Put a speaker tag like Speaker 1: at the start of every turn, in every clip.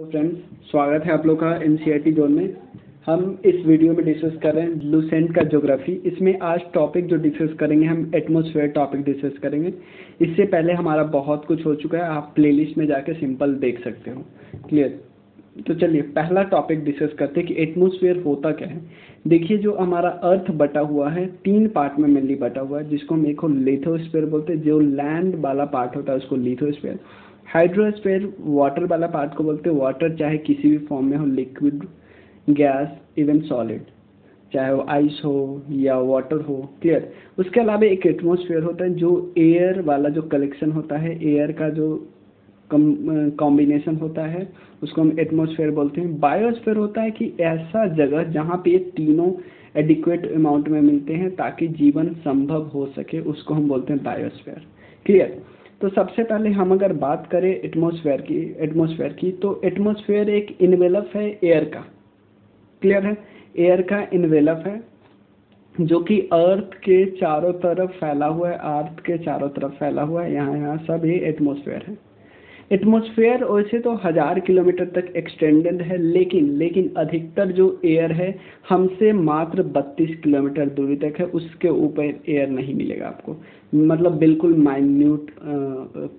Speaker 1: तो फ्रेंड्स स्वागत है आप लोग का एन सी जोन में। हम इस वीडियो में डिस्कस कर रहे हैं लूसेंट का ज्योग्राफी इसमें आज टॉपिक जो डिस्कस करेंगे, हम एटमॉस्फेयर टॉपिक डिस्कस करेंगे। इससे पहले हमारा बहुत कुछ हो चुका है, आप प्लेलिस्ट में जाके सिंपल देख सकते हो। क्लियर तो चलिए, पहला टॉपिक डिस्कस करते हैं कि एटमॉस्फेयर होता क्या है। देखिए, जो हमारा अर्थ बटा हुआ है, तीन पार्ट में मेनली बटा हुआ है, जिसको हम एक लिथोस्फेयर बोलते हैं, जो लैंड वाला पार्ट होता है, उसको लिथोस्फेयर हाइड्रोस्फेयर वाटर वाला पार्ट को बोलते हैं वाटर चाहे किसी भी फॉर्म में हो लिक्विड गैस इवन सॉलिड चाहे वो आइस हो या वाटर हो क्लियर उसके अलावा एक एटमोसफेयर होता है जो एयर वाला जो कलेक्शन होता है एयर का जो कॉम्बिनेशन होता है, उसको हम एटमोसफेयर बोलते हैं। बायोस्फेयर होता है कि ऐसा जगह जहाँ पे तीनों एडिक्वेट अमाउंट में मिलते हैं ताकि जीवन संभव हो सके, उसको हम बोलते हैं बायोस्फेयर क्लियर तो सबसे पहले हम अगर बात करें एटमोसफेयर की एटमोसफेयर की तो एटमोसफेयर एक इन्वेलप है एयर का। क्लियर है? एयर का इन्वेलप है, जो कि अर्थ के चारों तरफ़ फैला हुआ है अर्थ के चारों तरफ़ फैला हुआ है यहाँ यहाँ सब ये एटमोसफेयर है। एटमॉस्फेयर वैसे तो हज़ार किलोमीटर तक एक्सटेंडेड है, लेकिन लेकिन अधिकतर जो एयर है, हमसे मात्र बत्तीस किलोमीटर दूरी तक है, उसके ऊपर एयर नहीं मिलेगा आपको। मतलब बिल्कुल माइन्यूट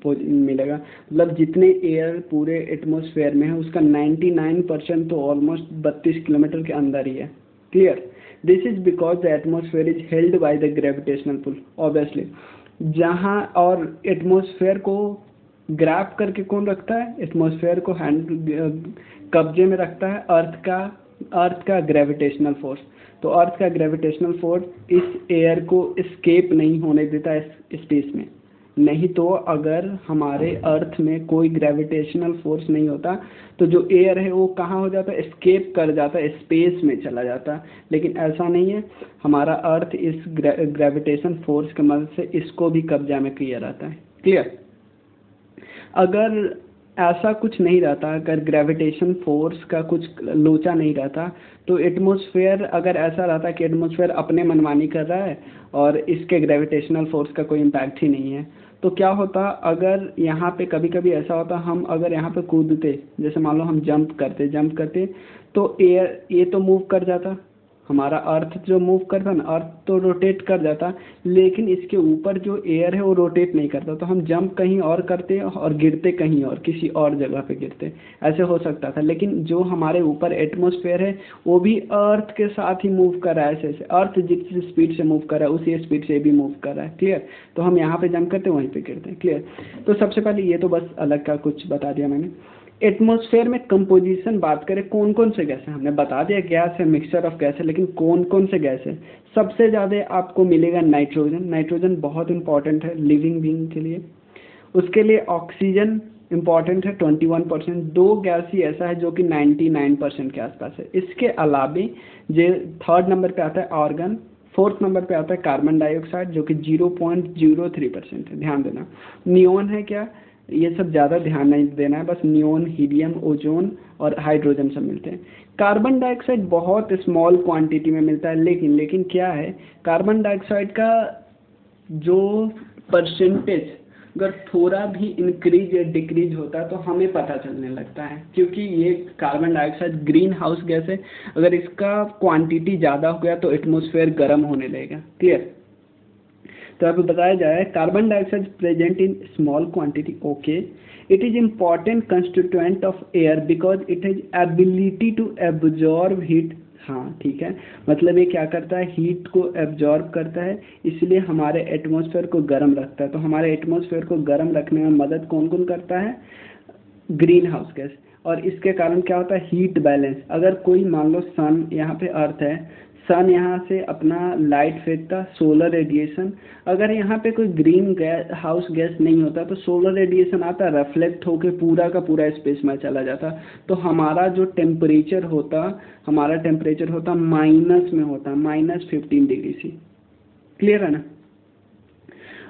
Speaker 1: मिलेगा। मतलब जितने एयर पूरे एटमॉस्फेयर में है, उसका 99 परसेंट तो ऑलमोस्ट बत्तीस किलोमीटर के अंदर ही है। Clear this is because the atmosphere is held by the gravitational pull obviously जहाँ और एटमोसफेयर को ग्रैप करके कौन रखता है? एटमॉस्फेयर को हैंड कब्जे में रखता है अर्थ का अर्थ का ग्रेविटेशनल फोर्स तो अर्थ का ग्रेविटेशनल फोर्स इस एयर को स्केप नहीं होने देता इस स्पेस में. नहीं तो अगर हमारे अर्थ में कोई ग्रेविटेशनल फोर्स नहीं होता तो जो एयर है वो कहाँ हो जाता? स्केप कर जाता स्पेस में चला जाता. लेकिन ऐसा नहीं है. हमारा अर्थ इस ग्रेविटेशन फोर्स के मदद से इसको भी कब्जा में किया रहता है. क्लियर अगर ऐसा कुछ नहीं रहता, अगर ग्रेविटेशन फोर्स का कुछ लोचा नहीं रहता तो एटमॉस्फेयर अगर ऐसा रहता कि एटमॉस्फेयर अपने मनमानी कर रहा है और इसके ग्रेविटेशनल फोर्स का कोई इम्पैक्ट ही नहीं है तो क्या होता अगर यहाँ पे कभी कभी ऐसा होता हम अगर यहाँ पे कूदते, जैसे मान लो हम जंप करते जंप करते तो एयर ये तो मूव कर जाता। हमारा अर्थ जो मूव करता ना अर्थ तो रोटेट कर जाता, लेकिन इसके ऊपर जो एयर है वो रोटेट नहीं करता। तो हम जंप कहीं और करते और गिरते कहीं और, किसी और जगह पे गिरते। ऐसे हो सकता था। लेकिन जो हमारे ऊपर एटमोसफेयर है, वो भी अर्थ के साथ ही मूव कर रहा है ऐसे ऐसे। अर्थ जिस स्पीड से मूव कर रहा है, उसी स्पीड से भी मूव कर रहा है। क्लियर तो हम यहाँ पे जंप करते, वहीं पर गिरते। हैं क्लियर तो सबसे पहले ये तो बस अलग का कुछ बता दिया मैंने। एटमॉस्फेयर में कंपोजिशन बात करें कौन कौन से गैस हैं? हमने बता दिया गैस है मिक्सचर ऑफ़ गैस है, लेकिन कौन कौन से गैस है? सबसे ज़्यादा आपको मिलेगा नाइट्रोजन नाइट्रोजन बहुत इंपॉर्टेंट है लिविंग बींग के लिए। उसके लिए ऑक्सीजन इंपॉर्टेंट है ट्वेंटी वन परसेंट दो गैस ही ऐसा है जो कि नाइन्टी नाइन परसेंट के आसपास है। इसके अलावे जो थर्ड नंबर पे आता है ऑर्गन फोर्थ नंबर पे आता है कार्बन डाइऑक्साइड जो कि zero point zero three percent है। ध्यान देना। नियोन है क्या? ये सब ज़्यादा ध्यान नहीं देना है, बस नियोन हीलियम ओजोन और हाइड्रोजन सब मिलते हैं। कार्बन डाइऑक्साइड बहुत स्मॉल क्वांटिटी में मिलता है, लेकिन लेकिन क्या है कार्बन डाइऑक्साइड का जो परसेंटेज अगर थोड़ा भी इंक्रीज या डिक्रीज होता है तो हमें पता चलने लगता है, क्योंकि ये carbon dioxide greenhouse gas है। अगर इसका क्वांटिटी ज़्यादा हो गया तो एटमोसफेयर गर्म होने लगेगा। क्लियर तो आपको बताया जाए carbon dioxide present in small quantity okay it is important constituent of air because it is ability to absorb heat हाँ ठीक है। मतलब ये क्या करता है? हीट को एब्जॉर्ब करता है। इसलिए हमारे एटमॉस्फेयर को गर्म रखता है। तो हमारे एटमॉस्फेयर को गर्म रखने में मदद कौन कौन करता है? ग्रीन हाउस गैस और इसके कारण क्या होता है? हीट बैलेंस अगर कोई मान लो सन यहाँ पे अर्थ है सन यहाँ से अपना लाइट फेंकता सोलर रेडिएशन अगर यहाँ पे कोई ग्रीन गैस हाउस गैस नहीं होता तो सोलर रेडिएशन आता रिफ्लेक्ट होके पूरा का पूरा स्पेस में चला जाता। तो हमारा जो टेम्परेचर होता, हमारा टेम्परेचर होता माइनस में होता minus fifteen degree C clear है ना?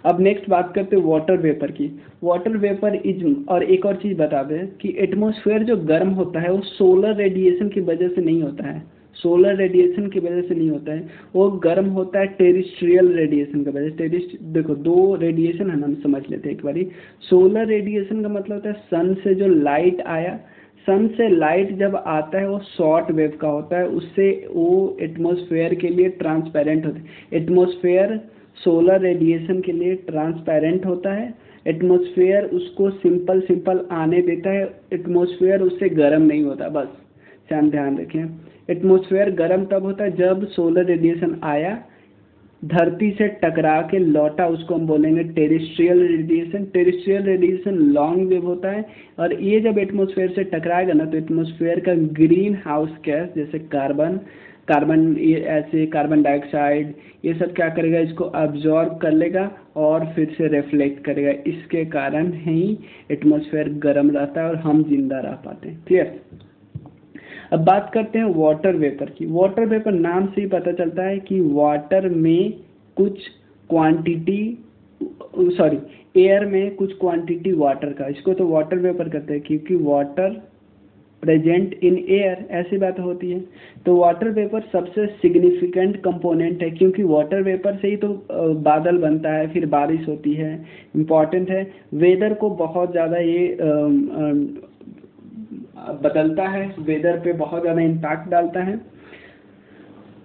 Speaker 1: अब नेक्स्ट बात करते हैं वाटर वेपर की। वाटर वेपर इज़ और एक और चीज़ बता दें कि एटमोसफेयर जो गर्म होता है, वो सोलर रेडिएशन की वजह से नहीं होता है। सोलर रेडिएशन की वजह से नहीं होता है। वो गर्म होता है टेरिस्ट्रियल रेडिएशन की वजह से। टेरिस्ट, देखो, दो रेडिएशन है हम समझ लेते हैं एक बारी। सोलर रेडिएशन का मतलब होता है सन से जो लाइट आया, सन से लाइट जब आता है, वो शॉर्ट वेव का होता है, उससे वो एटमॉस्फेयर के लिए ट्रांसपेरेंट होता है। एटमॉस्फेयर सोलर रेडिएशन के लिए ट्रांसपेरेंट होता है, एटमॉस्फेयर उसको सिंपल सिंपल आने देता है, एटमॉस्फेयर उससे गर्म नहीं होता, बस। ध्यान ध्यान रखें। एटमोसफेयर गर्म तब होता है जब सोलर रेडिएशन आया, धरती से टकरा के लौटा, उसको हम बोलेंगे terrestrial radiation terrestrial radiation long wave होता है और ये जब एटमोसफेयर से टकराएगा ना तो एटमोसफेयर का ग्रीन हाउस गैस जैसे कार्बन कार्बन ये ऐसे कार्बन डाइऑक्साइड ये सब क्या करेगा, इसको अब्जॉर्ब कर लेगा और फिर से रिफ्लेक्ट करेगा। इसके कारण ही एटमोसफेयर गर्म रहता है और हम ज़िंदा रह पाते हैं। क्लियर अब बात करते हैं वाटर वेपर की। वाटर वेपर नाम से ही पता चलता है कि वाटर में कुछ क्वांटिटी सॉरी एयर में कुछ क्वांटिटी वाटर का। इसको तो वाटर वेपर कहते हैं, क्योंकि वाटर प्रेजेंट इन एयर ऐसी बात होती है। तो वाटर वेपर सबसे सिग्निफिकेंट कंपोनेंट है, क्योंकि वाटर वेपर से ही तो बादल बनता है, फिर बारिश होती है इंपॉर्टेंट है। वेदर को बहुत ज़्यादा ये बदलता है वेदर पे बहुत ज़्यादा इम्पैक्ट डालता है।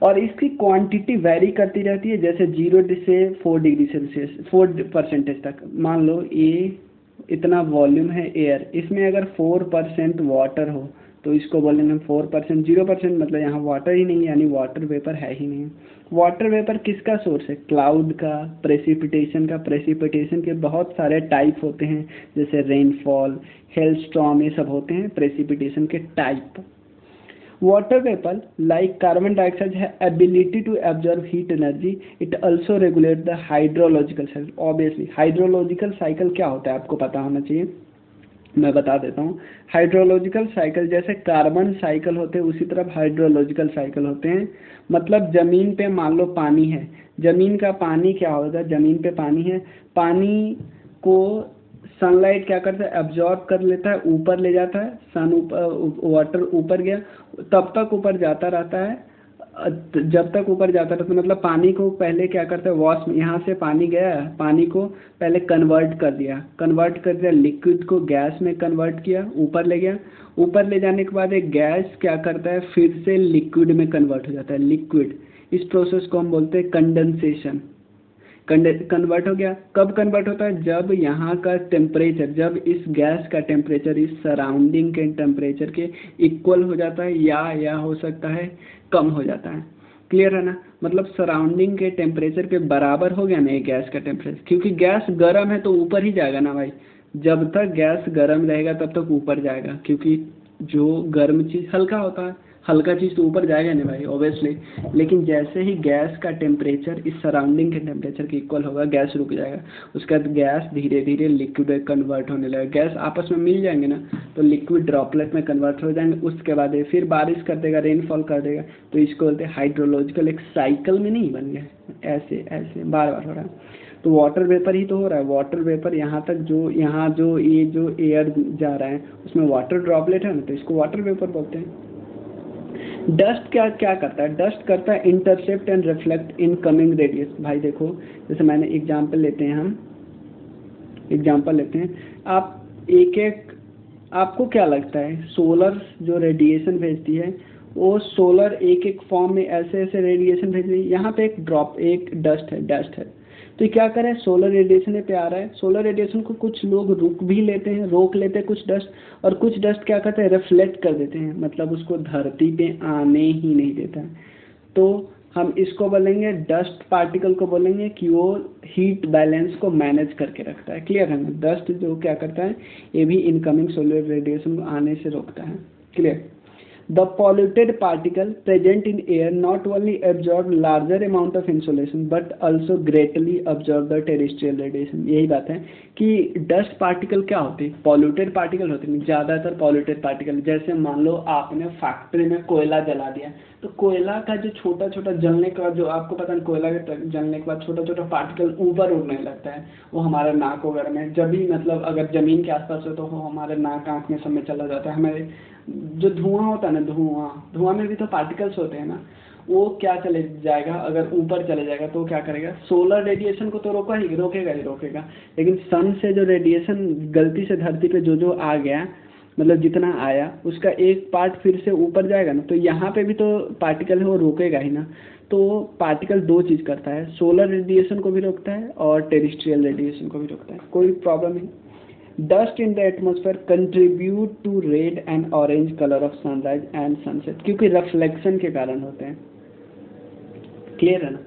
Speaker 1: और इसकी क्वांटिटी वेरी करती रहती है, जैसे ज़ीरो से four degree Celsius four percentage तक। मान लो, ये इतना वॉल्यूम है एयर इसमें अगर फोर परसेंट वाटर हो तो इसको बोलेंगे हम फोर परसेंट ज़ीरो परसेंट मतलब यहाँ वाटर ही नहीं यानी वाटर वेपर है ही नहीं वाटर वेपर किसका सोर्स है? क्लाउड का प्रेसिपिटेशन का प्रेसिपिटेशन के बहुत सारे टाइप होते हैं, जैसे रेनफॉल हेल स्ट्रॉम ये सब होते हैं प्रेसिपिटेशन के type water vapour like carbon dioxide है ability to absorb heat energy it also regulate the hydrological cycle obviously hydrological cycle क्या होता है आपको पता होना चाहिए? मैं बता देता हूँ। हाइड्रोलॉजिकल साइकिल जैसे कार्बन साइकिल होते हैं, उसी तरह हाइड्रोलॉजिकल साइकिल होते हैं। मतलब ज़मीन पे मान लो पानी है। ज़मीन का पानी क्या होगा? ज़मीन पे पानी है। पानी को सनलाइट क्या करता है? एब्जॉर्ब कर लेता है, ऊपर ले जाता है। सन ऊपर वाटर ऊपर गया। तब तक ऊपर जाता रहता है। जब तक ऊपर जाता था तो मतलब पानी को पहले क्या करते हैं वॉश यहाँ से पानी गया, पानी को पहले कन्वर्ट कर दिया। कन्वर्ट कर दिया लिक्विड को गैस में कन्वर्ट किया, ऊपर ले गया। ऊपर ले जाने के बाद एक गैस क्या करता है, फिर से लिक्विड में कन्वर्ट हो जाता है लिक्विड इस प्रोसेस को हम बोलते हैं कंडेंसेशन कन्वर्ट हो गया। कब कन्वर्ट होता है? जब यहाँ का टेम्परेचर जब इस गैस का टेम्परेचर इस सराउंडिंग के टेम्परेचर के इक्वल हो जाता है या या हो सकता है, कम हो जाता है। क्लियर है ना? मतलब सराउंडिंग के टेम्परेचर के बराबर हो गया ना ये गैस का टेम्परेचर क्योंकि गैस गर्म है तो ऊपर ही जाएगा ना भाई। जब तक गैस गर्म रहेगा, तब तक ऊपर जाएगा। क्योंकि जो गर्म चीज़ हल्का होता है हल्का चीज़ तो ऊपर जाएगा नहीं भाई ऑब्वियसली लेकिन जैसे ही गैस का टेम्परेचर इस सराउंडिंग के टेम्परेचर के इक्वल होगा, गैस रुक जाएगा। उसके बाद गैस धीरे धीरे लिक्विड में कन्वर्ट होने लगेगा। गैस आपस में मिल जाएँगे ना तो लिक्विड ड्रॉपलेट में कन्वर्ट हो जाएँगे। उसके बाद फिर बारिश कर देगा रेनफॉल कर देगा। तो इसको बोलते हैं हाइड्रोलॉजिकल एक साइकिल में नहीं बन गया। ऐसे ऐसे बार बार हो रहा है। तो वाटर वेपर ही तो हो रहा है। वाटर वेपर यहाँ तक जो, यहाँ जो ये जो एयर जा रहा है, उसमें वाटर ड्रॉपलेट है ना तो इसको वाटर वेपर बोलते हैं। डस्ट क्या क्या करता है? डस्ट करता है intercept and reflect incoming radius भाई देखो, जैसे मैंने एग्ज़ाम्पल लेते हैं हम। एग्ज़ाम्पल लेते हैं। आप एक एक, आपको क्या लगता है? सोलर जो रेडिएशन भेजती है, वो सोलर एक एक फॉर्म में ऐसे ऐसे रेडिएशन भेज रही है। यहाँ पे एक ड्रॉप एक डस्ट है डस्ट है। तो क्या करें सोलर रेडिएशन पे आ रहा है। सोलर रेडिएशन को कुछ लोग रुक भी लेते हैं, रोक लेते हैं कुछ डस्ट और कुछ डस्ट क्या करते हैं? रिफ्लेक्ट कर देते हैं। मतलब उसको धरती पे आने ही नहीं देता। तो हम इसको बोलेंगे डस्ट पार्टिकल को बोलेंगे कि वो हीट बैलेंस को मैनेज करके रखता है। क्लियर है ना? डस्ट जो क्या करता है, ये भी इनकमिंग सोलर रेडिएशन को आने से रोकता है। Clear The polluted particle present in air not only absorb larger amount of insolation but also greatly absorb the terrestrial radiation. यही बात है कि डस्ट पार्टिकल क्या होते हैं? पॉल्यूटेड पार्टिकल होते हैं। ज़्यादातर पॉल्यूटेड पार्टिकल जैसे मान लो आपने फैक्ट्री में कोयला जला दिया तो कोयला का जो छोटा छोटा जलने के जो आपको पता है कोयला के जलने के बाद छोटा छोटा पार्टिकल ऊपर उड़ने लगता है, वो हमारे नाक वगैरह में, जब भी मतलब अगर ज़मीन के आसपास हो तो वो हमारे नाक आँख में सब में चला जाता है, हमारे जो धुआँ होता है ना, धुआँ धुआँ में भी तो पार्टिकल्स होते हैं ना, वो क्या चले जाएगा? अगर ऊपर चले जाएगा तो क्या करेगा? सोलर रेडिएशन को तो रोका ही, रोकेगा ही, रोकेगा। लेकिन सन से जो रेडिएशन गलती से धरती पे जो जो आ गया मतलब जितना आया, उसका एक पार्ट फिर से ऊपर जाएगा ना तो यहाँ पे भी तो पार्टिकल है, वो रोकेगा ही ना। तो पार्टिकल दो चीज़ करता है सोलर रेडिएशन को भी रोकता है और टेरिस्ट्रियल रेडिएशन को भी रोकता है। कोई प्रॉब्लम नहीं। Dust in the atmosphere contribute to red and orange colour of sunrise and sunset क्योंकि रिफ्लेक्शन के कारण होते हैं। क्लियर है ना?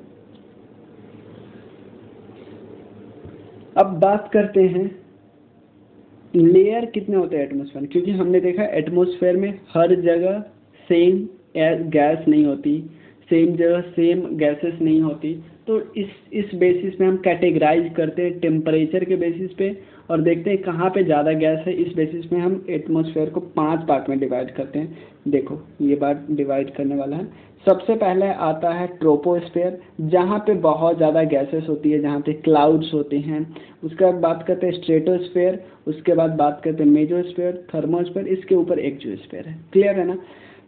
Speaker 1: अब बात करते हैं लेयर कितने होते हैं एटमोसफेयर क्योंकि हमने देखा एटमोसफेयर में हर जगह सेम गैस नहीं होती सेम जगह सेम गैसेस नहीं होती। तो इस इस बेसिस में हम कैटेगराइज करते हैं टेम्परेचर के बेसिस पे और देखते हैं कहाँ पे ज़्यादा गैस है। इस बेसिस में हम एटमोसफेयर को पाँच पार्ट में डिवाइड करते हैं। देखो, ये बात डिवाइड करने वाला है। सबसे पहले आता है ट्रोपोस्फेयर जहाँ पे बहुत ज़्यादा गैसेस होती है, जहाँ पे क्लाउड्स होते हैं। उसके बाद बात करते हैं स्ट्रेटोस्फेयर उसके बाद बात करते हैं मेजोस्फेयर थर्मोस्फेयर इसके ऊपर एक है। क्लियर है ना?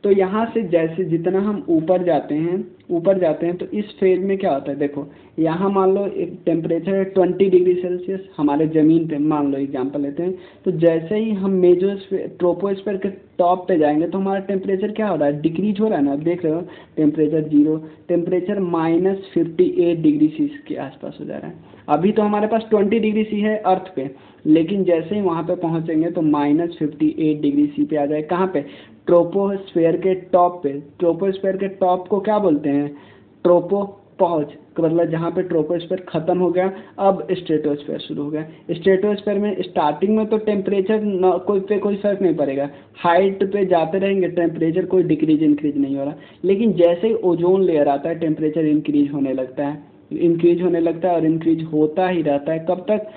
Speaker 1: तो यहाँ से जैसे जितना हम ऊपर जाते हैं, ऊपर जाते हैं तो इस फ़ेज़ में क्या होता है? देखो, यहाँ मान लो एक टेम्परेचर है ट्वेंटी डिग्री सेल्सियस हमारे ज़मीन पे मान लो एग्जांपल लेते हैं। तो जैसे ही हम मेजोस्फेयर ट्रोपोस्फेयर के टॉप पे जाएँगे तो हमारा टेम्परेचर क्या हो रहा है? डिक्रीज हो रहा है ना? देख रहे हो temperature zero temperature minus fifty eight degree C के आसपास हो जा रहा है। अभी तो हमारे पास ट्वेंटी डिग्री सी है अर्थ पे। लेकिन जैसे ही वहाँ पे पहुँचेंगे तो minus fifty eight degree C पे आ जाए। कहाँ पे? ट्रोपोस्फेयर के टॉप पे। ट्रोपोस्फेयर के टॉप को क्या बोलते हैं? ट्रोपो पहुँच मतलब जहाँ पे ट्रोपोस्फेयर ख़त्म हो गया, अब स्ट्रेटोस्फेयर शुरू हो गया। स्ट्रेटोस्फेयर में स्टार्टिंग में तो टेम्परेचर कोई पे कोई फ़र्क नहीं पड़ेगा। हाइट पे जाते रहेंगे टेम्परेचर कोई डिक्रीज इंक्रीज नहीं हो रहा। लेकिन जैसे ही ओजोन लेयर आता है टेम्परेचर इंक्रीज होने लगता है। इंक्रीज होने लगता है और इंक्रीज होता ही रहता है। कब तक?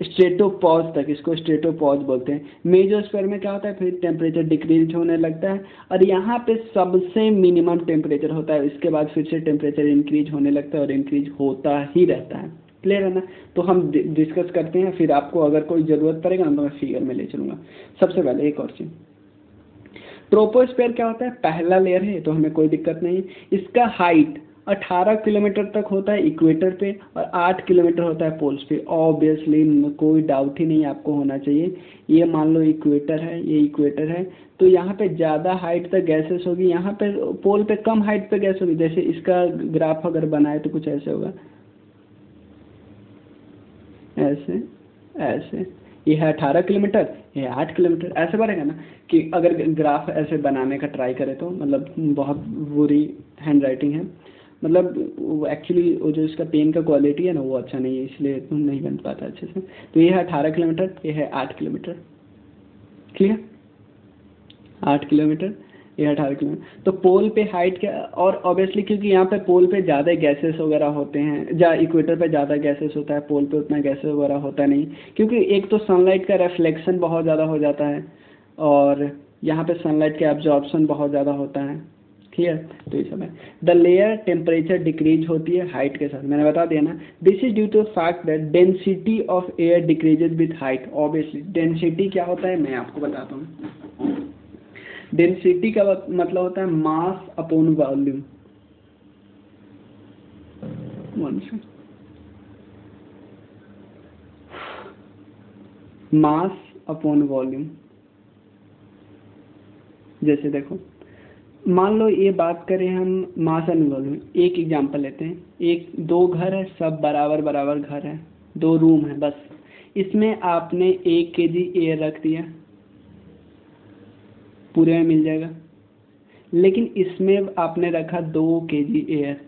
Speaker 1: स्ट्रेटोपॉज तक, इसको स्ट्रेटोपॉज बोलते हैं। मेजोस्फेयर में क्या होता है? फिर टेम्परेचर डिक्रीज होने लगता है। और यहाँ पे सबसे मिनिमम टेम्परेचर होता है। इसके बाद फिर से टेम्परेचर इंक्रीज होने लगता है और इंक्रीज होता ही रहता है। क्लियर है ना? तो हम डिस्कस करते हैं। फिर आपको अगर कोई ज़रूरत पड़ेगा ना तो मैं फिगर में ले चलूँगा। सबसे पहले एक और चीज़। ट्रोपोस्फेयर क्या होता है? पहला लेयर है तो हमें कोई दिक्कत नहीं। इसका हाइट 18 किलोमीटर तक होता है इक्वेटर पे और 8 किलोमीटर होता है पोल्स पे। ऑब्वियसली कोई डाउट ही नहीं आपको होना चाहिए। ये मान लो इक्वेटर है, ये इक्वेटर है। तो यहाँ पे ज़्यादा हाइट तक गैसेस होगी। यहाँ पे पोल पे कम हाइट पे गैस होगी। जैसे इसका ग्राफ अगर बनाए तो कुछ ऐसे होगा। ऐसे ऐसे। ये है अठारह किलोमीटर, ये आठ किलोमीटर। ऐसे बढ़ेगा ना कि अगर ग्राफ ऐसे बनाने का ट्राई करें तो मतलब बहुत बुरी हैंड राइटिंग है। मतलब वो एक्चुअली वो जो इसका पेन का क्वालिटी है ना, वो अच्छा नहीं है, इसलिए नहीं बन पाता अच्छे से। तो ये है अठारह किलोमीटर, ये है आठ किलोमीटर। क्लियर आठ किलोमीटर, ये अठारह किलोमीटर। तो पोल पे हाइट क्या, और ऑब्वियसली क्योंकि यहाँ पे पोल पे ज़्यादा गैसेस वगैरह होते हैं, जा इक्वेटर पे ज़्यादा गैसेस होता है पोल पे उतना गैसेस वगैरह होता नहीं। क्योंकि एक तो सनलाइट का रिफ्लेक्शन बहुत ज़्यादा हो जाता है, और यहाँ पे सनलाइट का एब्जॉर्बसन बहुत ज़्यादा होता है। क्लियर तो ये सब है द लेयर टेम्परेचर डिक्रीज होती है हाइट के साथ। मैंने बता दिया ना? This is due to fact that density of air decreases with height obviously density क्या होता है? मैं आपको बताता हूँ। डेंसिटी का मतलब होता है mass upon volume mass upon volume जैसे देखो। मान लो ये बात करें हम एंड वॉल्यूम एक एग्जांपल लेते हैं। एक, दो घर है, सब बराबर बराबर घर है। दो रूम है, बस। इसमें आपने एक के जी एयर रख दिया। पूरे में मिल जाएगा। लेकिन इसमें आपने रखा दो के जी एयर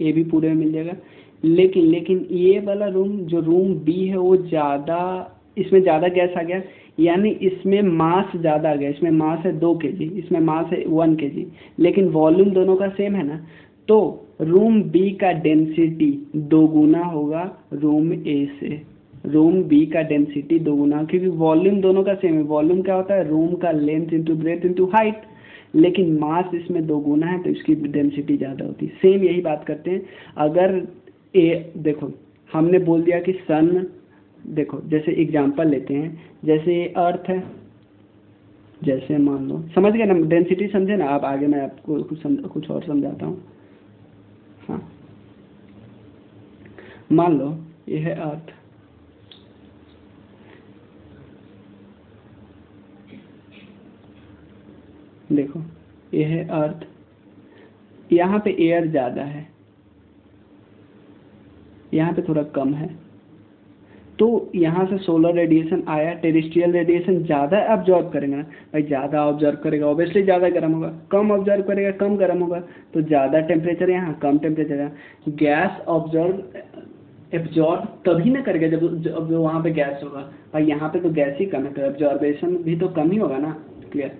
Speaker 1: ये भी पूरे में मिल जाएगा। लेकिन लेकिन ये वाला रूम जो रूम बी है, वो ज़्यादा, इसमें ज़्यादा गैस आ गया। यानी इसमें मास ज़्यादा आ गया, इसमें मास है दो के जी इसमें मास है वन के जी लेकिन वॉल्यूम दोनों का सेम है ना? तो रूम बी का डेंसिटी दोगुना होगा रूम ए से। रूम बी का डेंसिटी दोगुना, क्योंकि वॉल्यूम दोनों का सेम है। वॉल्यूम क्या होता है? रूम का length into breadth into height लेकिन मास इसमें दो गुना है तो इसकी डेंसिटी ज़्यादा होती है। सेम यही बात करते हैं। अगर ए देखो, हमने बोल दिया कि सन देखो, जैसे एग्जांपल लेते हैं, जैसे अर्थ है, जैसे मान लो, समझ गए ना डेंसिटी समझे ना आप आगे मैं आपको कुछ समझ कुछ और समझाता हूँ। हाँ। मान लो, ये है अर्थ देखो, ये है अर्थ यहाँ पे एयर ज़्यादा है। यहाँ पे थोड़ा कम है। तो यहाँ से सोलर रेडिएशन आया टेरिस्ट्रियल रेडिएशन ज़्यादा ऑब्जॉर्व करेगा ना। भाई ज़्यादा ऑब्जॉर्व करेगा ऑब्वियसली ज़्यादा गर्म होगा। कम ऑब्जॉर्व करेगा, कम गर्म होगा। तो ज़्यादा टेम्परेचर यहाँ, कम टेम्परेचर यहाँ। गैस ऑब्जॉर्व एब्जॉर्ब तभी ना करेगा जब जब वहाँ पे गैस होगा। भाई यहाँ पे तो गैस ही कम है तो एब्जॉर्बेशन भी तो कम ही होगा ना clear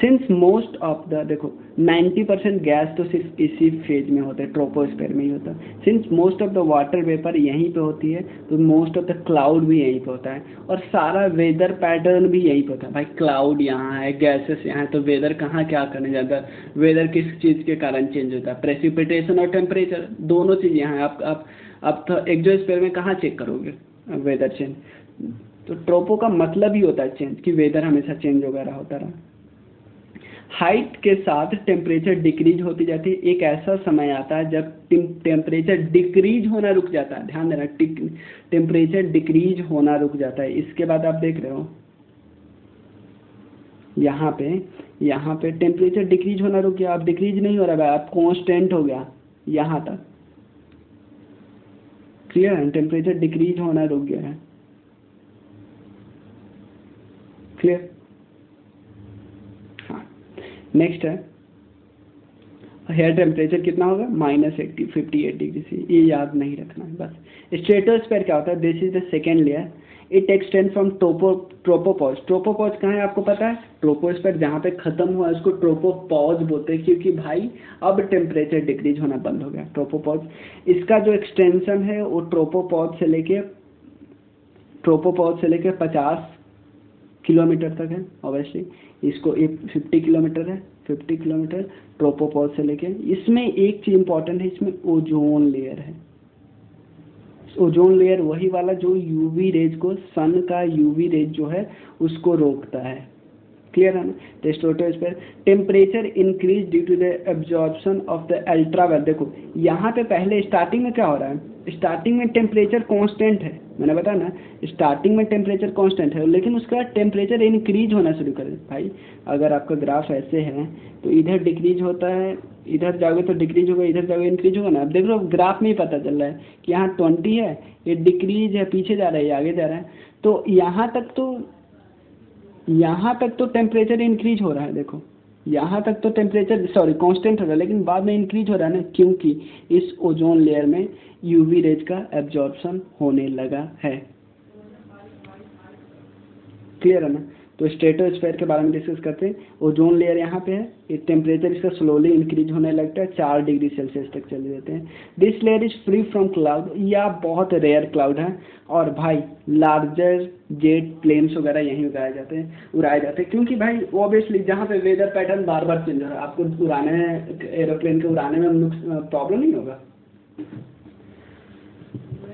Speaker 1: since most of the देखो 90 परसेंट गैस तो सिर्फ़ इसी फ़ेज़ में होता है ट्रोपोस्फेयर में ही होता है। Since most of the water vapour यहीं पे होती है तो मोस्ट ऑफ़ द क्लाउड भी यहीं पे होता है। और सारा वेदर पैटर्न भी यहीं पे होता है। भाई क्लाउड यहाँ है गैसेस यहाँ है तो वेदर कहाँ क्या करने जाता है? वेदर किस चीज़ के कारण चेंज होता है? प्रेसिपिटेशन और टेम्परेचर दोनों चीज़ यहाँ है। आप आप आप तो एक्जोस्फेयर में कहाँ चेक करोगे? वेदर चेंज तो ट्रोपो का मतलब ही होता है चेंज कि वेदर हमेशा चेंज वगैरह होता रहा। हाइट के साथ टेम्परेचर डिक्रीज होती जाती है। एक ऐसा समय आता है जब टेम्परेचर डिक्रीज होना रुक जाता है। ध्यान देना टेम्परेचर डिक्रीज होना रुक जाता है। इसके बाद आप देख रहे हो, यहाँ पे यहाँ पे टेम्परेचर डिक्रीज होना रुक गया। अब डिक्रीज नहीं हो रहा है अब कॉन्स्टेंट हो गया, यहाँ तक। क्लियर है टेम्परेचर डिक्रीज होना रुक गया है। क्लियर नेक्स्ट है। हेयर टेम्परेचर कितना होगा? Minus eighty fifty eight degree से ये याद नहीं रखना है, बस। स्ट्रेटोस्फेयर क्या होता है? This is the second layer it extend from tropo tropopause tropopause कहाँ है आपको पता है? ट्रोपोस्फेयर जहाँ पे खत्म हुआ उसको ट्रोपोपॉज बोलते हैं, क्योंकि भाई, अब टेम्परेचर डिक्रीज होना बंद हो गया ट्रोपोपॉज इसका जो एक्सटेंशन है, वो ट्रोपोपॉज से लेके ट्रोपोपॉज से लेके पचास किलोमीटर तक है ऑब्वियसली इसको एक फिफ्टी किलोमीटर है फिफ्टी किलोमीटर ट्रोपोपोल से लेके, इसमें एक चीज़ इंपॉर्टेंट है, इसमें ओजोन लेयर है। ओजोन लेयर वही वाला जो यूवी रेज को सन का यूवी रेज जो है, उसको रोकता है। क्लियर है ना? Stratosphere temperature increase due to the absorption of the ultraviolet देखो, यहाँ पे पहले स्टार्टिंग में क्या हो रहा है? स्टार्टिंग में टेम्परेचर कांस्टेंट है। मैंने बताया ना स्टार्टिंग में टेम्परेचर कांस्टेंट है, लेकिन उसके बाद टेम्परेचर इंक्रीज होना शुरू करे भाई, अगर आपका ग्राफ ऐसे है तो इधर डिक्रीज होता है, इधर जाओगे तो डिक्रीज होगा, इधर जाओगे इंक्रीज होगा ना? अब देख लो ग्राफ में ही पता चल रहा है कि यहाँ ट्वेंटी है, ये डिक्रीज है, पीछे जा रहा है, ये आगे जा रहा है। तो यहाँ तक तो यहाँ तक तो टेम्परेचर इंक्रीज हो रहा है, देखो। यहाँ तक तो टेम्परेचर सॉरी कांस्टेंट हो रहा है, लेकिन बाद में इंक्रीज हो रहा है ना, क्योंकि इस ओजोन लेयर में यूवी रेज का एब्जॉर्बन होने लगा है। क्लियर है ना? तो स्ट्रेटोस्फेयर के बारे में डिस्कस करते हैं। ओजोन लेयर यहाँ पे है। ये टेम्परेचर इसका स्लोली इंक्रीज होने लगता है। चार डिग्री सेल्सियस तक चले जाते हैं। This layer is free from cloud या बहुत रेयर क्लाउड है। और भाई लार्जर जेट प्लेन्स वगैरह यहीं उगाए जाते हैं। उड़ाए जाते हैं। क्योंकि भाई ऑब्वियसली जहाँ पे वेदर पैटर्न बार बार चेंज हो रहा है। आपको उड़ाने में एरोप्लेन के उड़ाने में प्रॉब्लम नहीं होगा।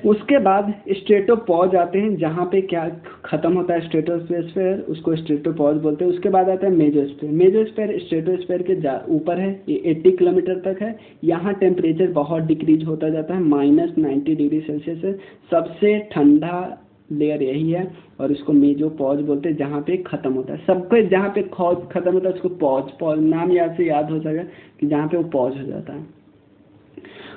Speaker 1: उसके बाद स्ट्रेटोपॉज आते हैं, जहाँ पे क्या खत्म होता है स्ट्रेटोस्फेयर उसको स्ट्रेटोपॉज बोलते हैं। उसके बाद आता है मेजोस्फेयर मेजोस्फेयर स्ट्रेटोस्फेयर के ऊपर है, ये 80 किलोमीटर तक है। यहाँ टेम्परेचर बहुत डिक्रीज होता जाता है माइनस नाइन्टी डिग्री सेल्सियस है। सबसे ठंडा लेयर यही है, और इसको मेजो पॉज बोलते हैं, जहाँ पे खत्म होता है। सबके जहाँ पे खत्म होता है, उसको पॉज पॉज नाम याद से याद हो जाएगा कि जहाँ पे वो पॉज हो जाता है।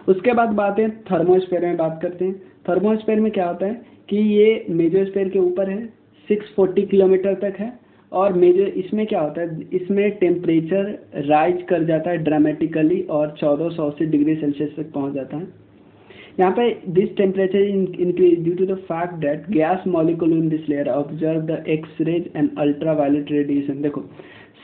Speaker 1: उसके बाद बात है थर्मोस्फेयर में बात करते हैं। थर्मोस्फेयर में क्या होता है कि ये मेजोस्फेयर के ऊपर है 640 किलोमीटर तक है और मेजर इसमें क्या होता है, इसमें टेम्परेचर राइज कर जाता है ड्रामेटिकली और चौदह सौ अस्सी डिग्री सेल्सियस तक पहुँच जाता है। यहाँ पे this temperature increase due to the fact that gas molecule in this layer observe the X rays and ultraviolet radiation देखो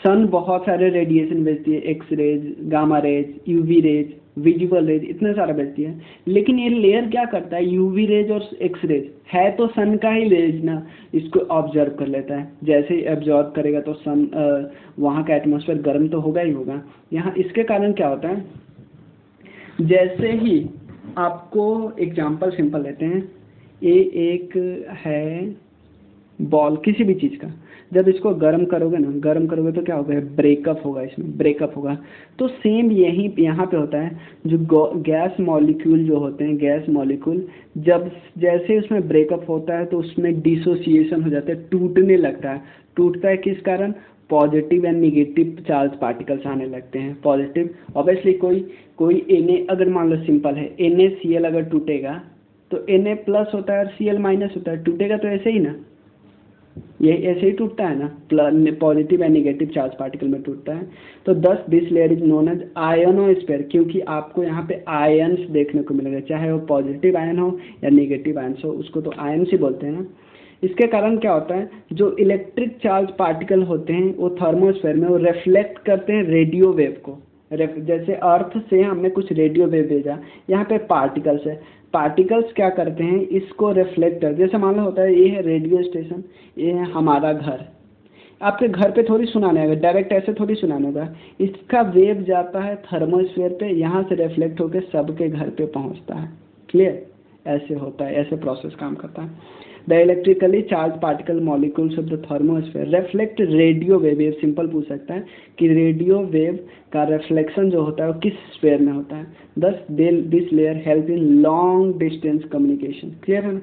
Speaker 1: सन बहुत सारे रेडिएशन भेजती है X rays gamma rays UV rays visual rays इतने सारा भेजती है। लेकिन ये लेयर क्या करता है? यूवी रेज और एक्स रेज है तो सन का ही रेज ना? इसको ऑब्ज़र्व कर लेता है। जैसे ही ऑब्जॉर्व करेगा तो सन वहाँ का एटमोसफेयर गर्म तो होगा ही होगा। यहाँ इसके कारण क्या होता है? जैसे ही आपको एग्ज़ाम्पल सिंपल लेते हैं। ये एक है बॉल किसी भी चीज़ का। जब इसको गर्म करोगे ना, गर्म करोगे तो क्या होगा? ब्रेकअप होगा इसमें, ब्रेकअप होगा। तो सेम यही यहाँ पे होता है, जो गैस मॉलिक्यूल जो होते हैं, गैस मॉलिक्यूल जब जैसे उसमें ब्रेकअप होता है तो उसमें डिसोसिएशन हो जाता है, टूटने लगता है। टूटता है किस कारण? Positive and negative charge particles आने लगते हैं। पॉजिटिव ऑब्वियसली कोई कोई एन अगर मान लो सिंपल है एन अगर टूटेगा तो एन प्लस होता है और सी माइनस होता है। टूटेगा तो ऐसे ही ना? ये ऐसे ही टूटता है ना positive and negative charge particle में टूटता है। तो this this layer is known as ionosphere क्योंकि आपको यहाँ पे आयन्स देखने को मिलेगा चाहे वो पॉजिटिव आयन हो या निगेटिव आयन्स हो उसको तो आयन्स ही बोलते हैं ना। इसके कारण क्या होता है, जो इलेक्ट्रिक चार्ज पार्टिकल होते हैं, वो थर्मोस्फेयर में वो रिफ्लेक्ट करते हैं रेडियो वेव को। जैसे अर्थ से हमने कुछ रेडियो वेव भेजा, यहाँ पे पार्टिकल्स है। पार्टिकल्स क्या करते हैं, इसको रिफ्लेक्टर जैसे मान लो होता है, ये है रेडियो स्टेशन, ये है हमारा घर। आपके घर पे थोड़ी सुनाने आएगा डायरेक्ट ऐसे थोड़ी सुनाने होगा। इसका वेव जाता है थर्मोस्फेयर पे, यहाँ से रिफ्लेक्ट होकर सबके घर पे पहुँचता है। क्लियर ऐसे होता है, ऐसे प्रोसेस काम करता है। The electrically charge particle molecules of the thermosphere reflect radio wave ये सिंपल पूछ सकता है कि रेडियो वेव का रिफ्लेक्शन जो होता है वो किस स्पेयर में होता है? This this layer help in long distance communication clear है ना?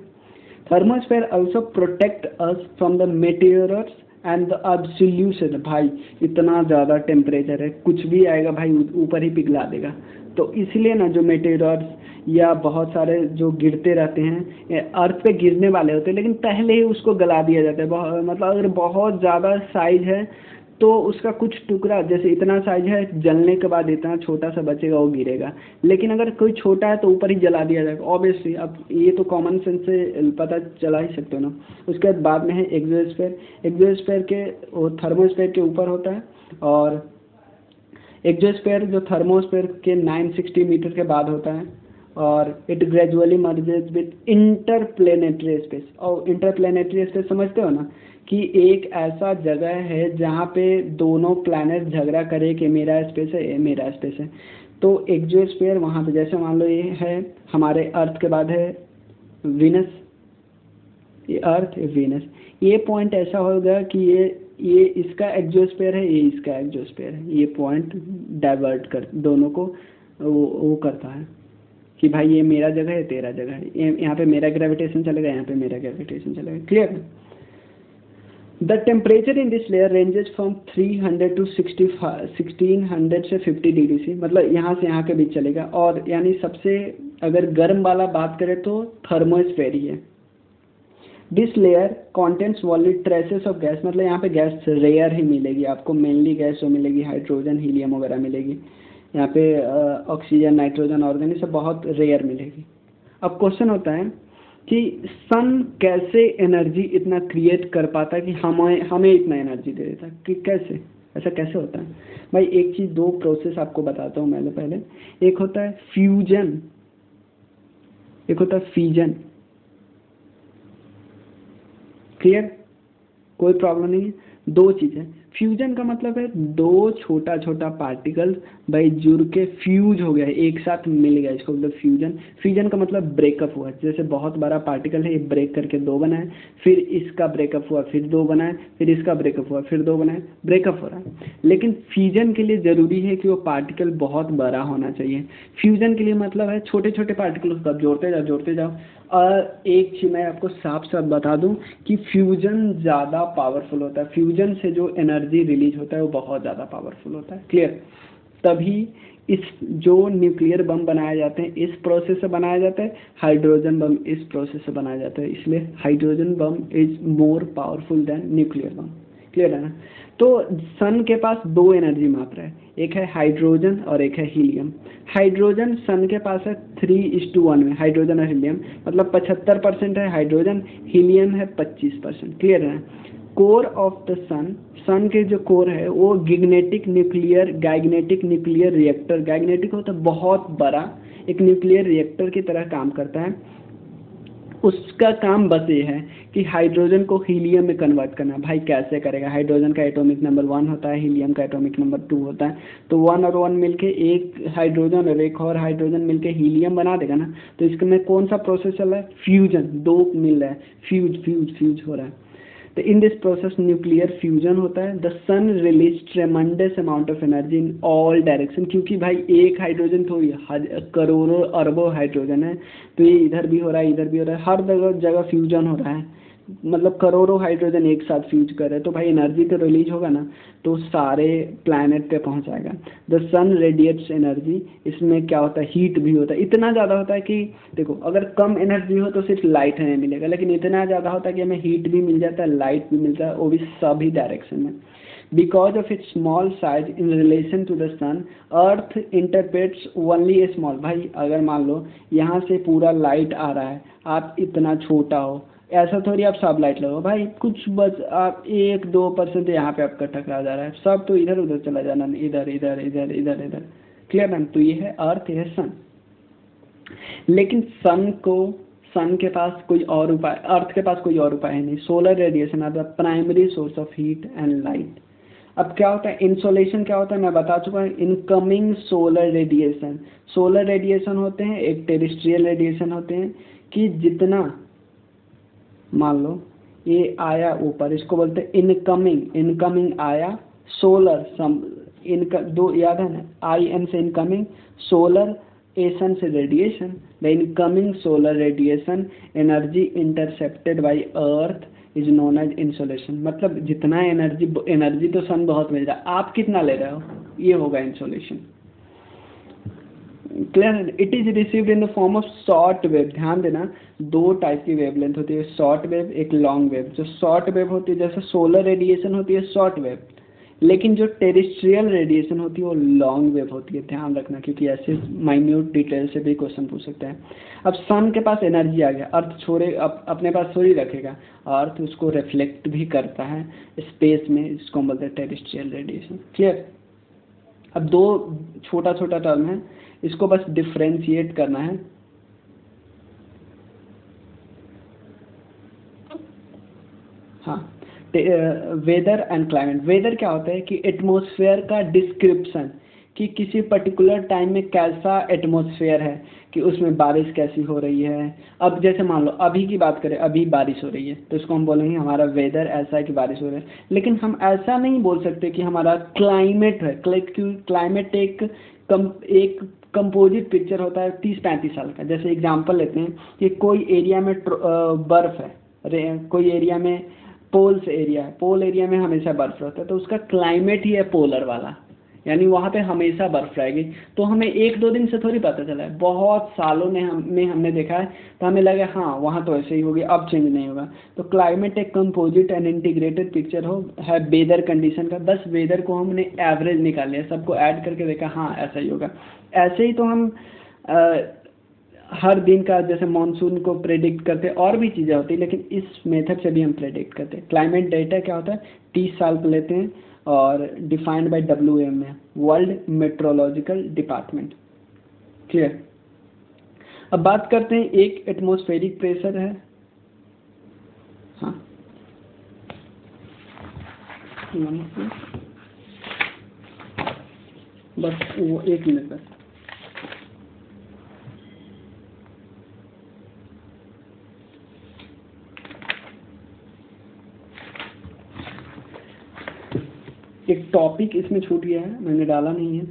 Speaker 1: Thermosphere also protect us from the materials and the absolution भाई, इतना ज़्यादा टेम्परेचर है। कुछ भी आएगा भाई, ऊपर ही पिघला देगा। तो इसलिए ना जो मेटेरियल्स या बहुत सारे जो गिरते रहते हैं अर्थ पे गिरने वाले होते हैं, लेकिन पहले ही उसको गला दिया जाता है। मतलब अगर बहुत ज़्यादा साइज़ है तो उसका कुछ टुकड़ा, जैसे इतना साइज़ है, जलने के बाद इतना छोटा सा बचेगा, वो गिरेगा। लेकिन अगर कोई छोटा है तो ऊपर ही जला दिया जाएगा। ऑब्वियसली अब ये तो कॉमन सेंस से पता चला ही सकते हो ना। उसके बाद बाद में है एक्जोस्फेयर एक्जोस्फेयर के, वो थर्मोस्फेयर के ऊपर होता है, और एक्जोस्फेयर जो थर्मोस्फेयर के 960 मीटर के बाद होता है, और it gradually merges with interplanetary space और इंटरप्लेनेटरी स्पेस समझते हो ना कि एक ऐसा जगह है जहाँ पे दोनों प्लैनेट झगड़ा करे कि मेरा स्पेस है, ये मेरा स्पेस है। तो एक्जोस्फेयर वहाँ पे, जैसे मान लो ये है, हमारे अर्थ के बाद है वीनस ये अर्थ वीनस ये पॉइंट ऐसा होगा कि ये ये इसका एक्जोस्फेयर है, ये इसका एक्जोस्फेयर है। ये पॉइंट डाइवर्ट कर, दोनों को वो वो करता है कि भाई ये मेरा जगह है तेरा जगह है। यहाँ पे मेरा ग्रेविटेशन चलेगा यहाँ पे मेरा ग्रेविटेशन चलेगा clear the temperature in this layer ranges from 300 to 60 1600 से 50 डिग्री सी मतलब यहाँ से यहाँ के बीच चलेगा। और यानी सबसे, अगर गर्म वाला बात करें तो थर्मोस्फेयर ही है। This layer contents valid traces of gas मतलब यहाँ पे गैस रेयर ही मिलेगी। आपको मेनली गैस जो मिलेगी हाइड्रोजन हीलियम वगैरह मिलेगी। यहाँ पे ऑक्सीजन नाइट्रोजन ऑर्गन सब बहुत रेयर मिलेगी। अब क्वेश्चन होता है कि सन कैसे एनर्जी इतना क्रिएट कर पाता है कि हमें हमें इतना एनर्जी दे देता कि कैसे? ऐसा कैसे होता है? भाई, एक चीज़, दो प्रोसेस आपको बताता हूँ मैंने पहले। एक होता है फ्यूजन एक होता है फ्यूजन क्लियर कोई प्रॉब्लम नहीं है। दो चीज़ें। फ्यूजन का मतलब है दो छोटा छोटा पार्टिकल भाई जुड़ के फ्यूज हो गया है, एक साथ मिल गया इसको मतलब फ्यूजन फ्यूजन का मतलब ब्रेकअप हुआ जैसे बहुत बड़ा पार्टिकल है ये ब्रेक करके दो बनाए फिर इसका ब्रेकअप हुआ, फिर दो बनाए फिर इसका ब्रेकअप हुआ, फिर दो बनाए ब्रेकअप हो रहा है। लेकिन फ्यूजन के लिए ज़रूरी है कि वो पार्टिकल बहुत बड़ा होना चाहिए। फ्यूजन के लिए मतलब है छोटे छोटे पार्टिकल उसको जोड़ते जाओ जोड़ते जाओ। और एक चीज़ मैं आपको साफ़ साफ़ बता दूँ कि फ्यूजन ज़्यादा पावरफुल होता है। फ्यूजन से जो एनर्जी रिलीज़ होता है, वो बहुत ज़्यादा पावरफुल होता है। क्लियर तभी इस जो न्यूक्लियर बम बनाए जाते हैं, इस प्रोसेस से बनाया जाता है हाइड्रोजन बम इस प्रोसेस से बनाया जाता है। इसलिए hydrogen bomb is more powerful than nuclear bomb. Clear है ना? तो सन के पास दो एनर्जी मात्रा है, एक है हाइड्रोजन और एक है हीलियम हाइड्रोजन सन के पास है थ्री इस टू वन में हाइड्रोजन और हीलियम मतलब पचहत्तर परसेंट है हाइड्रोजन हीलियम है पच्चीस परसेंट क्लियर है core of the sun sun के जो कोर है, वो gigantic nuclear gigantic nuclear reactor gigantic होता है बहुत बड़ा, एक न्यूक्लियर रिएक्टर की तरह काम करता है। उसका काम बस ये है कि हाइड्रोजन को हीलियम में कन्वर्ट करना। भाई कैसे करेगा? हाइड्रोजन का एटॉमिक नंबर वन होता है हीलियम का एटॉमिक नंबर टू होता है। तो वन और वन मिलके एक हाइड्रोजन और एक और हाइड्रोजन मिलके हीलियम बना देगा ना। तो इसमें कौन सा प्रोसेस चल रहा है? फ्यूजन दो मिल रहा है। फ्यूज फ्यूज फ्यूज हो रहा है। तो in this process nuclear fusion होता है. The sun release tremendous amount of energy in all direction क्योंकि भाई एक हाइड्रोजन थोड़ी करोड़ों अरबों हाइड्रोजन है. तो ये इधर भी हो रहा है, इधर भी हो रहा है. हर जगह जगह फ्यूजन हो रहा है. मतलब करोड़ों हाइड्रोजन एक साथ फ्यूज कर रहे तो भाई एनर्जी तो रिलीज़ होगा ना तो सारे प्लानट पे पहुंचाएगा द सन रेडिएट्स एनर्जी इसमें क्या होता है हीट भी होता है। इतना ज़्यादा होता है कि, देखो, अगर कम एनर्जी हो तो सिर्फ़ लाइट हमें मिलेगा, लेकिन इतना ज़्यादा होता है कि हमें हीट भी मिल जाता है लाइट भी मिलता है, वो भी सभी डायरेक्शन में। Because of its small size in relation to the sun, earth interprets only a small, भाई, अगर मान लो, यहाँ से पूरा लाइट आ रहा है, आप इतना छोटा हो ऐसा थोड़ी आप सब लाइट लगो भाई, कुछ बस, आप एक, दो परसेंट यहाँ पे आपका टकरा जा रहा है। सब तो इधर उधर चला जाना, इधर इधर इधर इधर इधर। क्लियर मैम तो ये है अर्थ है सन लेकिन सन को सन के पास कोई और उपाय, अर्थ के पास कोई और उपाय नहीं। Solar radiation are the primary source of heat and light अब क्या होता है? इंसोलेशन क्या होता है? मैं बता चुका हूँ। Incoming solar radiation solar radiation होते हैं, एक टेरिस्ट्रियल रेडिएशन होते हैं कि जितना मान लो, ये आया ऊपर, इसको बोलते हैं इनकमिंग इनकमिंग आया सोलर सम इनक, दो, याद है ना? आई एन से इनकमिंग सोलर एसन से radiation the incoming solar radiation energy intercepted by earth is known as insolation मतलब जितना एनर्जी एनर्जी तो सन बहुत मिल रहा है। आप कितना ले रहे हो? ये होगा insolation clear it is received in the form of short wave ध्यान देना दो टाइप की वेवलेंथ होती है शॉर्ट वेव एक लॉन्ग वेव जो शॉर्ट वेव होती है जैसे सोलर रेडिएशन होती है शॉर्ट वेव लेकिन जो टेरिस्ट्रियल रेडिएशन होती है वो लॉन्ग वेव होती है. ध्यान रखना क्योंकि ऐसे माइन्यूट डिटेल से भी क्वेश्चन पूछ सकते हैं. अब सन के पास एनर्जी आ गया. अर्थ छोड़े अप, अपने पास थोड़ी रखेगा. अर्थ उसको रिफ्लेक्ट भी करता है स्पेस में जिसको हम बोलते हैं टेरिस्ट्रियल रेडिएशन क्लियर अब दो छोटा छोटा टर्म है. इसको बस डिफ्रेंशिएट करना है। वेदर एंड क्लाइमेट वेदर क्या होता है कि एटमॉस्फेयर का डिस्क्रिप्शन कि किसी पर्टिकुलर टाइम में कैसा एटमॉस्फेयर है, कि उसमें बारिश कैसी हो रही है। अब जैसे मान लो, अभी की बात करें, अभी बारिश हो रही है तो इसको हम बोलेंगे हमारा वेदर ऐसा है कि बारिश हो रही है। लेकिन हम ऐसा नहीं बोल सकते कि हमारा क्लाइमेट है। क्लाइमेट एक कम, एक कंपोजिट पिक्चर होता है तीस पैंतीस साल का। जैसे एग्जांपल लेते हैं कि कोई एरिया में बर्फ़ है कोई एरिया में पोल्स एरिया है। पोल एरिया में हमेशा बर्फ़ रहता है तो उसका क्लाइमेट ही है पोलर वाला। यानी वहाँ पे हमेशा बर्फ़ रहेगी। तो हमें एक दो दिन से थोड़ी पता चला है। बहुत सालों ने हम में हमने देखा है। तो हमें लगा हाँ वहाँ तो ऐसे ही होगी अब चेंज नहीं होगा। तो क्लाइमेट एक कंपोजिट एंड इंटीग्रेटेड पिक्चर हो है वेदर कंडीशन का। बस वेदर को हमने एवरेज निकाल लिया। सबको ऐड करके देखा हाँ ऐसा ही होगा। ऐसे ही तो हम आ, हर दिन का जैसे मानसून को प्रेडिक्ट करते और भी चीज़ें होती लेकिन इस मेथड से भी हम प्रेडिक्ट करते। क्लाइमेट डेटा क्या होता है? तीस साल पर लेते हैं। और defined by W M A world meteorological department clear अब बात करते हैं, एक एटमोस्फेरिक प्रेशर है। हाँ। बस वो एक मिनट बस। एक टॉपिक इसमें छूट गया है, मैंने डाला नहीं है।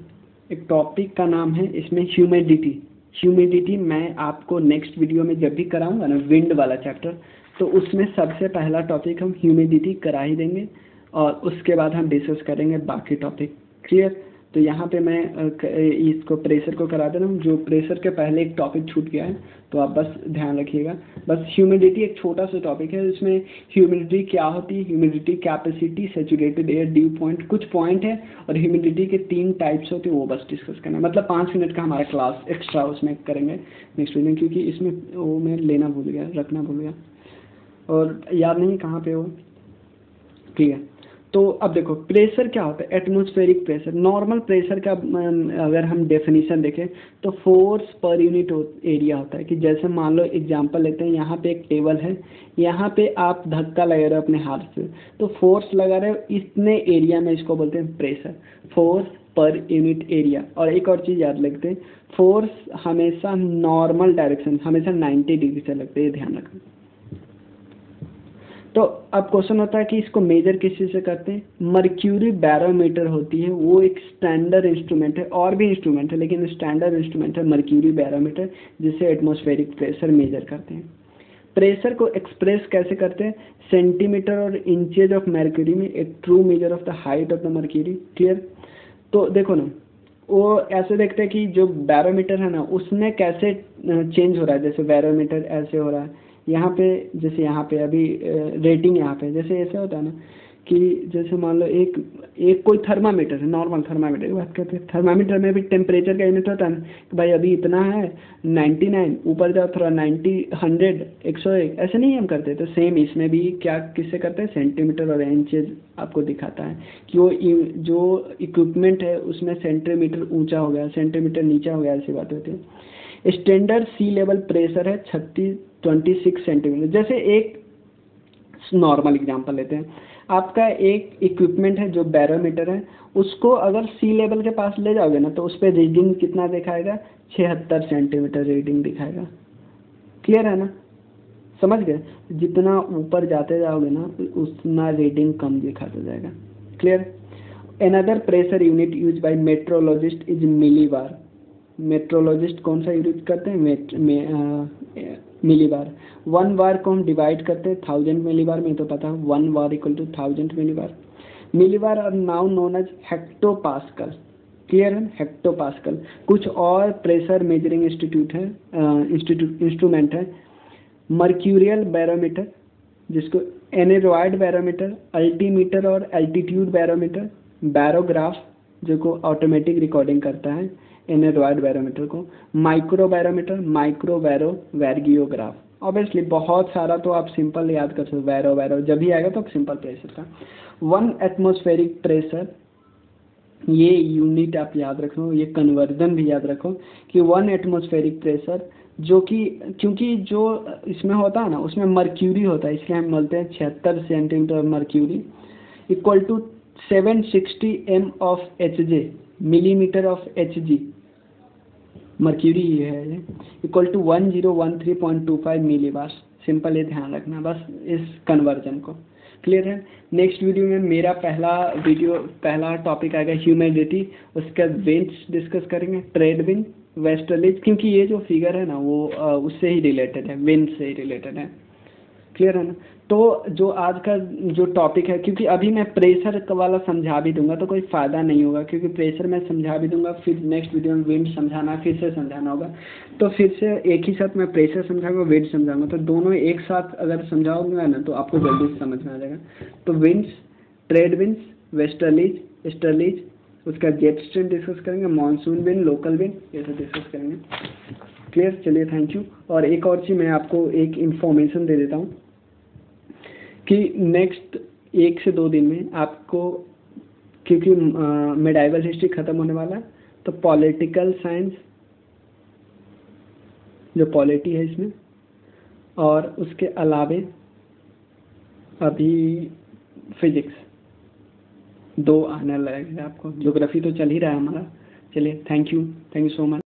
Speaker 1: एक टॉपिक का नाम है इसमें ह्यूमिडिटी ह्यूमिडिटी मैं आपको नेक्स्ट वीडियो में जब भी कराऊँगा ना विंड वाला चैप्टर तो उसमें सबसे पहला टॉपिक हम ह्यूमिडिटी करा ही देंगे और उसके बाद हम डिस्कस करेंगे बाकी टॉपिक क्लियर तो यहाँ पे मैं इसको प्रेशर को करा दे रहा हूँ। जो प्रेशर के पहले एक टॉपिक छूट गया है तो आप बस ध्यान रखिएगा। बस ह्यूमिडिटी एक छोटा सा टॉपिक है इसमें ह्यूमिडिटी क्या होती है humidity capacity saturated air dew point कुछ पॉइंट है, और ह्यूमिडिटी के तीन टाइप्स होते हैं, वो बस डिस्कस करना है। मतलब पाँच मिनट का हमारा क्लास एक्स्ट्रा उसमें करेंगे नेक्स्ट वीडियो क्योंकि इसमें वो मैं लेना भूल गया, रखना भूल गया। और याद नहीं कहाँ पर वो ठीक है तो अब देखो प्रेशर क्या होता है? एटमोस्फेरिक प्रेशर नॉर्मल प्रेशर का अगर हम डेफिनेशन देखें तो फोर्स पर यूनिट एरिया होता है कि जैसे मान लो एग्जांपल लेते हैं, यहाँ पे एक टेबल है, यहाँ पे आप धक्का लगा रहे हो अपने हाथ से तो फोर्स लगा रहे हो, इतने एरिया में इसको बोलते हैं pressure force per unit area और एक और चीज़ याद लगते हैं फोर्स हमेशा नॉर्मल डायरेक्शन हमेशा नाइन्टी डिग्री से लगते हैं ध्यान रखना। तो अब क्वेश्चन होता है कि इसको मेजर किस चीज़ से करते हैं? मर्क्यूरी बैरोमीटर होती है, वो एक स्टैंडर्ड इंस्ट्रूमेंट है, और भी इंस्ट्रूमेंट है, लेकिन स्टैंडर्ड इंस्ट्रूमेंट है मर्क्यूरी बैरोमीटर जिससे एटमॉस्फेरिक प्रेशर मेजर करते हैं। प्रेशर को एक्सप्रेस कैसे करते हैं? सेंटीमीटर और इंचेज ऑफ़ मर्क्यूरी में एक true measure of the height of the mercury clear तो देखो ना, वो ऐसे देखते हैं कि जो बैरोमीटर है ना, उसमें कैसे चेंज हो रहा है? जैसे बैरोमीटर ऐसे हो रहा है यहाँ पे, जैसे यहाँ पे अभी रेटिंग यहाँ पे, जैसे ऐसे होता है ना, कि जैसे मान लो एक एक कोई थर्मामीटर है नॉर्मल थर्मामीटर की बात करते हैं थर्मामीटर में भी टेम्परेचर का यूनिट होता है ना, कि भाई अभी इतना है नाइन्टी नाइन ऊपर जाओ थोड़ा नाइन्टी हंड्रेड एक सौ एक, ऐसे नहीं हम करते तो सेम इसमें भी क्या, किससे करते हैं? सेंटीमीटर और इंचेज आपको दिखाता है, कि वो जो इक्विपमेंट है, उसमें सेंटीमीटर ऊँचा हो गया सेंटीमीटर नीचा हो गया, ऐसी बात होती है। स्टैंडर्ड सी लेवल प्रेशर है छत्तीस ट्वेंटी सिक्स सेंटीमीटर जैसे एक नॉर्मल एग्जांपल लेते हैं। आपका एक इक्विपमेंट है जो बैरोमीटर है, उसको अगर सी लेवल के पास ले जाओगे ना तो उस पर रीडिंग कितना दिखाएगा? छिहत्तर सेंटीमीटर रीडिंग दिखाएगा। क्लियर है ना? समझ गए? जितना ऊपर जाते जाओगे ना, उतना रीडिंग कम दिखाता जाएगा। Clear another pressure unit use by meteorologist is millibar meteorologist कौन सा यूज़ करते हैं? मिली बार वन बार को हम डिवाइड करते हैं थाउज़ेंड मिली बार में तो पता है one bar equal to thousand milli bar milli bar are now known as hecto hectopascal clear है? हेक्टोपास्कल कुछ और प्रेशर मेजरिंग इंस्टीट्यूट है इंस्टीट्यूट इंस्ट्रूमेंट है। मर्क्यूरियल बैरोमीटर जिसको एनेरॉयड बैरोमीटर अल्टीमीटर और अल्टीट्यूड बैरोमीटर बैरोग्राफ जो को ऑटोमेटिक रिकॉर्डिंग करता है। एनेरॉयड बैरोमीटर को micro barometer micro baro barograph obviously बहुत सारा तो आप सिंपल याद कर सकते हो, वैरो वैरो, जब भी आएगा तो सिंपल प्रेशर का। वन एटमोस्फेरिक प्रेशर ये यूनिट आप याद रखो, ये कन्वर्जन भी याद रखो कि वन एटमोस्फेरिक प्रेशर जो कि, क्योंकि जो इसमें होता है ना, उसमें मर्क्यूरी होता है, इसलिए हम बोलते हैं छिहत्तर centimetre mercury equal to seven sixty M of H J millimetre of H G mercury he equal to one zero one three point two five millibar simple ये ध्यान रखना, बस इस कन्वर्जन को। क्लियर है? नेक्स्ट वीडियो में मेरा पहला वीडियो पहला टॉपिक आएगा ह्यूमिडिटी उसका विंड्स डिस्कस करेंगे ट्रेड विन वेस्टर्लिज क्योंकि ये जो फिगर है ना, वो उससे ही रिलेटेड है विंड से ही रिलेटेड है। क्लियर है ना? तो जो आज का जो टॉपिक है, क्योंकि अभी मैं प्रेशर का वाला समझा भी दूँगा तो कोई फ़ायदा नहीं होगा, क्योंकि प्रेशर मैं समझा भी दूँगा, फिर नेक्स्ट वीडियो में विंड समझाना, फिर से समझाना होगा। तो फिर से एक ही साथ मैं प्रेशर समझाऊँगा विंड समझाऊँगा। तो दोनों एक साथ अगर समझाऊँगा ना तो आपको जल्दी समझ में आ जाएगा। तो winds trade winds westerlies easterlies उसका जेट स्ट्रीम डिस्कस करेंगे मानसून विंड लोकल विंड ये सब डिस्कस करेंगे। क्लियर चलिए थैंक यू और एक और चीज़ मैं आपको एक इन्फॉर्मेशन दे देता हूँ। कि नेक्स्ट एक से दो दिन में आपको, क्योंकि मेडाइवल हिस्ट्री ख़त्म होने वाला है तो पॉलिटिकल साइंस जो पॉलिटी है इसमें, और उसके अलावे अभी फिजिक्स दो आने लगेगा आपको। ज्योग्राफी तो चल ही रहा है हमारा। चलिए thank you thank you so much